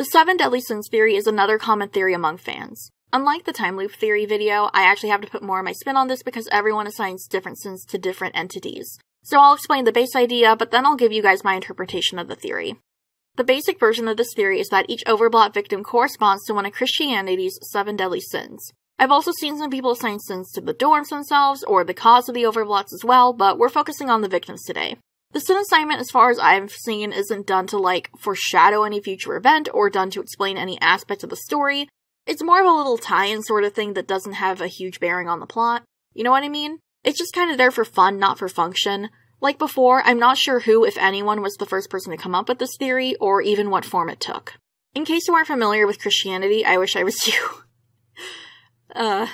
The seven deadly sins theory is another common theory among fans. Unlike the time loop theory video, I actually have to put more of my spin on this because everyone assigns different sins to different entities. So I'll explain the base idea, but then I'll give you guys my interpretation of the theory. The basic version of this theory is that each overblot victim corresponds to one of Christianity's seven deadly sins. I've also seen some people assign sins to the dorms themselves or the cause of the overblots as well, but we're focusing on the victims today. The sin assignment, as far as I've seen, isn't done to like foreshadow any future event or done to explain any aspect of the story. It's more of a little tie-in sort of thing that doesn't have a huge bearing on the plot. You know what I mean? It's just kind of there for fun, not for function. Like before, I'm not sure who, if anyone, was the first person to come up with this theory, or even what form it took. In case you aren't familiar with Christianity, I wish I was you. uh,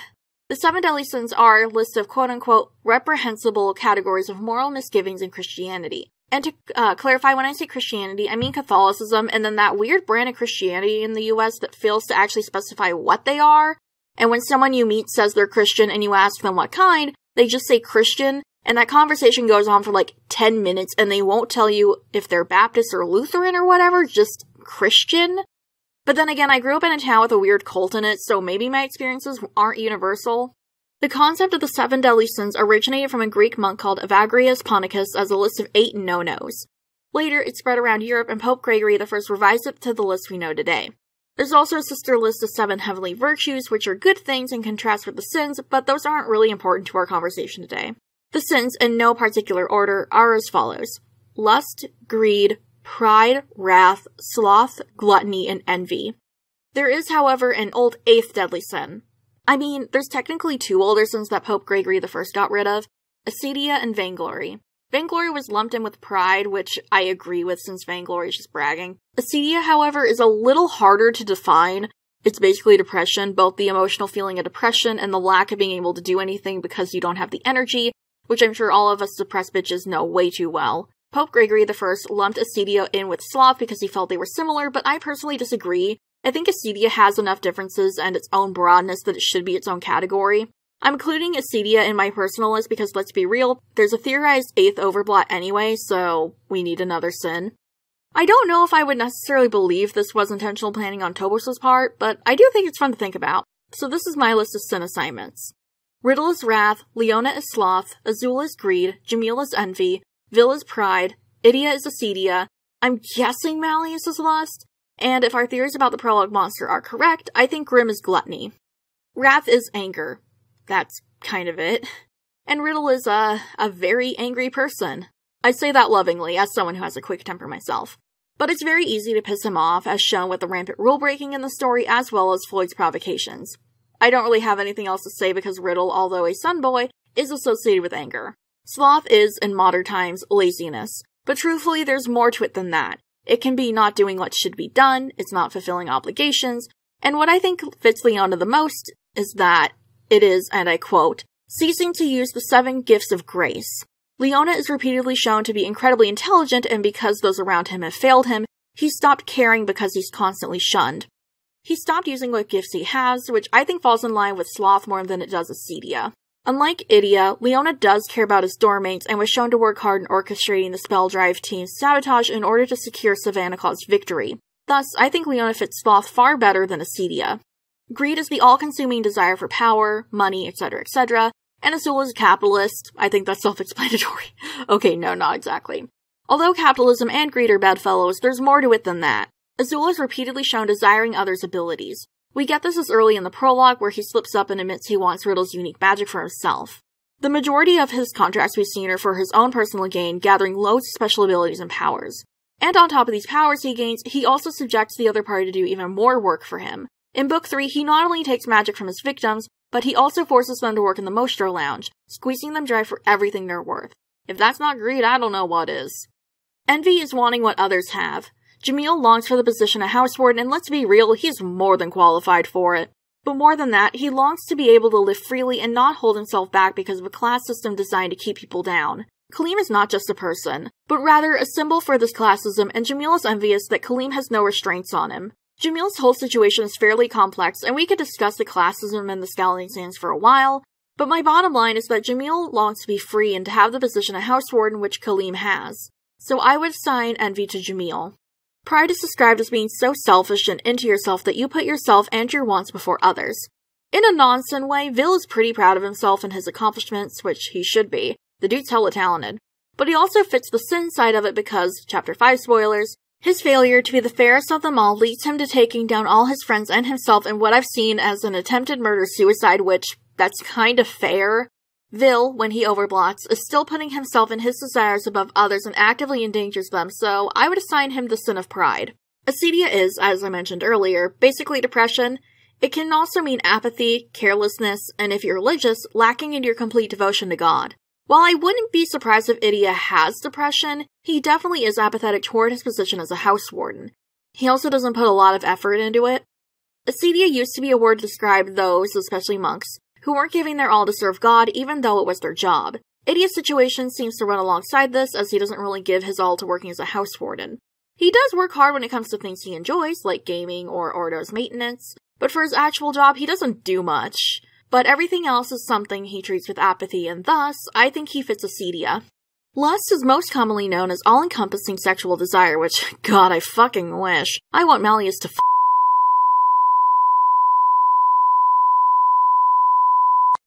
the seven deadly sins are a list of quote unquote reprehensible categories of moral misgivings in Christianity. And to uh, clarify, when I say Christianity, I mean Catholicism and then that weird brand of Christianity in the US that fails to actually specify what they are. And when someone you meet says they're Christian and you ask them what kind, they just say Christian and that conversation goes on for like 10 minutes and they won't tell you if they're Baptist or Lutheran or whatever, just Christian. But then again, I grew up in a town with a weird cult in it, so maybe my experiences aren't universal. The concept of the seven deadly sins originated from a Greek monk called Evagrius Ponticus as a list of eight no-nos. Later, it spread around Europe and Pope Gregory I revised it to the list we know today. There's also a sister list of seven heavenly virtues, which are good things in contrast with the sins, but those aren't really important to our conversation today. The sins, in no particular order, are as follows lust, greed, pride, wrath, sloth, gluttony, and envy. There is, however, an old eighth deadly sin. I mean, there's technically two older sins that Pope Gregory I got rid of acedia and vainglory. Vainglory was lumped in with pride, which I agree with since vainglory is just bragging. Acedia, however, is a little harder to define. It's basically depression, both the emotional feeling of depression and the lack of being able to do anything because you don't have the energy, which I'm sure all of us depressed bitches know way too well. Pope Gregory I lumped acedia in with sloth because he felt they were similar, but I personally disagree. I think acedia has enough differences and its own broadness that it should be its own category. I'm including acedia in my personal list because let's be real, there's a theorized eighth overblot anyway, so we need another sin. I don't know if I would necessarily believe this was intentional planning on Toboso's part, but I do think it's fun to think about. So this is my list of sin assignments. Riddle is wrath, Leona is sloth, Azul is greed, Jamil is envy, Vil is pride, Idia is acedia, I'm guessing Malleus is lust, and if our theories about the prologue monster are correct, I think Grim is gluttony. Wrath is anger. That's kind of it. And Riddle is a, a very angry person. I say that lovingly, as someone who has a quick temper myself. But it's very easy to piss him off, as shown with the rampant rule breaking in the story as well as Floyd's provocations. I don't really have anything else to say because Riddle, although a sun boy, is associated with anger. Sloth is, in modern times, laziness. But truthfully, there's more to it than that. It can be not doing what should be done, it's not fulfilling obligations, and what I think fits Leona the most is that it is, and I quote, ceasing to use the seven gifts of grace. Leona is repeatedly shown to be incredibly intelligent, and because those around him have failed him, he stopped caring because he's constantly shunned. He stopped using what gifts he has, which I think falls in line with Sloth more than it does Acedia. Unlike Idia, Leona does care about his dormmates and was shown to work hard in orchestrating the Spell Drive team's sabotage in order to secure Savanaclaw's victory. Thus, I think Leona fits Sloth far better than Acedia. Greed is the all-consuming desire for power, money, etc., etc., and Azul is a capitalist. I think that's self-explanatory. okay, no, not exactly. Although capitalism and greed are bedfellows, there's more to it than that. Azul is repeatedly shown desiring others' abilities. We get this as early in the prologue where he slips up and admits he wants Riddle's unique magic for himself. The majority of his contracts we've seen are for his own personal gain, gathering loads of special abilities and powers. And on top of these powers he gains, he also subjects the other party to do even more work for him. In Book 3, he not only takes magic from his victims, but he also forces them to work in the Mostro Lounge, squeezing them dry for everything they're worth. If that's not greed, I don't know what is. Envy is wanting what others have. Jamil longs for the position of housewarden, and let's be real, he's more than qualified for it. But more than that, he longs to be able to live freely and not hold himself back because of a class system designed to keep people down. Kalim is not just a person, but rather a symbol for this classism, and Jamil is envious that Kalim has no restraints on him. Jamil's whole situation is fairly complex, and we could discuss the classism and the Scalding Sands for a while, but my bottom line is that Jamil longs to be free and to have the position of housewarden which Kalim has. So I would assign envy to Jamil. Pride is described as being so selfish and into yourself that you put yourself and your wants before others. In a non-sin way, Vil is pretty proud of himself and his accomplishments, which he should be. The dude's hella talented. But he also fits the sin side of it because, chapter 5 spoilers, his failure to be the fairest of them all leads him to taking down all his friends and himself in what I've seen as an attempted murder suicide, which, that's kind of fair. Vil, when he overblots, is still putting himself and his desires above others and actively endangers them, so I would assign him the sin of pride. Acedia is, as I mentioned earlier, basically depression. It can also mean apathy, carelessness, and if you're religious, lacking in your complete devotion to God. While I wouldn't be surprised if Idia has depression, he definitely is apathetic toward his position as a house warden. He also doesn't put a lot of effort into it. Acedia used to be a word to describe those, especially monks, who weren't giving their all to serve God even though it was their job. Idia's situation seems to run alongside this as he doesn't really give his all to working as a house warden. He does work hard when it comes to things he enjoys, like gaming or Ortho's maintenance, but for his actual job, he doesn't do much. But everything else is something he treats with apathy, and thus, I think he fits Acedia. Lust is most commonly known as all-encompassing sexual desire, which, god, I fucking wish. I want Malleus to f-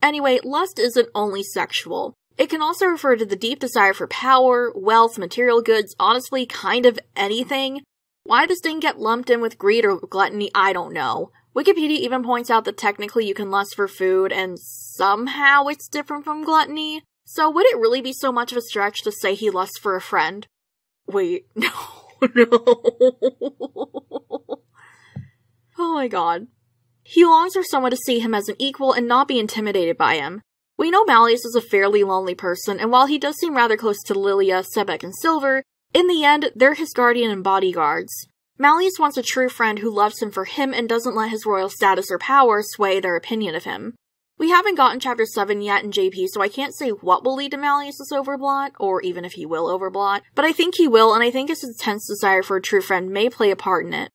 Anyway, lust isn't only sexual. It can also refer to the deep desire for power, wealth, material goods, honestly, kind of anything. Why this didn't get lumped in with greed or gluttony, I don't know. Wikipedia even points out that technically you can lust for food, and somehow it's different from gluttony. So would it really be so much of a stretch to say he lusts for a friend? Wait, no, no. oh my god. He longs for someone to see him as an equal and not be intimidated by him. We know Malleus is a fairly lonely person, and while he does seem rather close to Lilia, Sebek, and Silver, in the end, they're his guardian and bodyguards. Malleus wants a true friend who loves him for him and doesn't let his royal status or power sway their opinion of him. We haven't gotten chapter 7 yet in JP, so I can't say what will lead to Malleus's overblot, or even if he will overblot, but I think he will, and I think his intense desire for a true friend may play a part in it.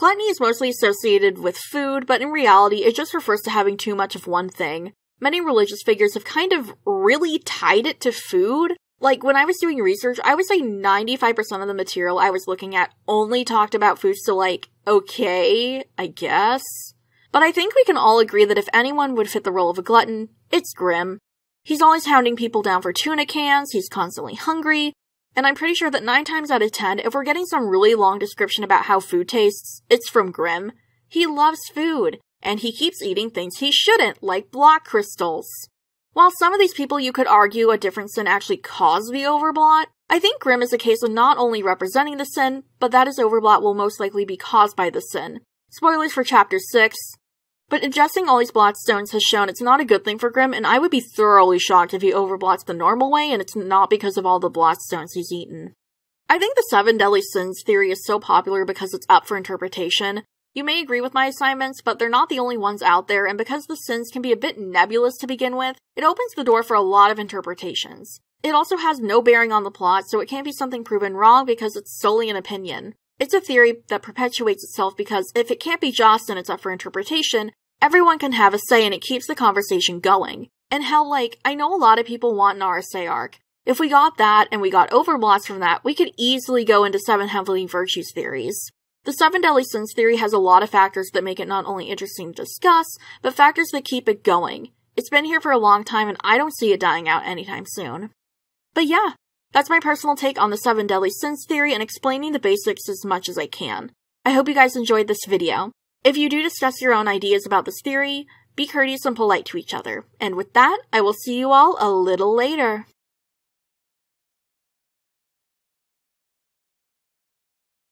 Gluttony is mostly associated with food, but in reality, it just refers to having too much of one thing. Many religious figures have kind of really tied it to food. Like, when I was doing research, I would say 95% of the material I was looking at only talked about food, so like, okay, I guess. But I think we can all agree that if anyone would fit the role of a glutton, it's Grim. He's always hounding people down for tuna cans, he's constantly hungry, and I'm pretty sure that 9 times out of 10, if we're getting some really long description about how food tastes, it's from Grim. He loves food, and he keeps eating things he shouldn't, like block crystals. While some of these people you could argue a different sin actually caused the overblot, I think Grim is a case of not only representing the sin, but that his overblot will most likely be caused by the sin. Spoilers for chapter 6, but ingesting all these blot stones has shown it's not a good thing for Grim, and I would be thoroughly shocked if he overblots the normal way and it's not because of all the blot stones he's eaten. I think the seven deadly sins theory is so popular because it's up for interpretation. You may agree with my assignments, but they're not the only ones out there, and because the sins can be a bit nebulous to begin with, it opens the door for a lot of interpretations. It also has no bearing on the plot, so it can't be something proven wrong because it's solely an opinion. It's a theory that perpetuates itself because if it can't be and it's up for interpretation, everyone can have a say and it keeps the conversation going. And hell, like, I know a lot of people want an RSA arc. If we got that and we got overblots from that, we could easily go into seven heavenly virtues theories. The seven deadly sins theory has a lot of factors that make it not only interesting to discuss, but factors that keep it going. It's been here for a long time and I don't see it dying out anytime soon. But yeah, that's my personal take on the seven deadly sins theory and explaining the basics as much as I can. I hope you guys enjoyed this video. If you do discuss your own ideas about this theory, be courteous and polite to each other. And with that, I will see you all a little later.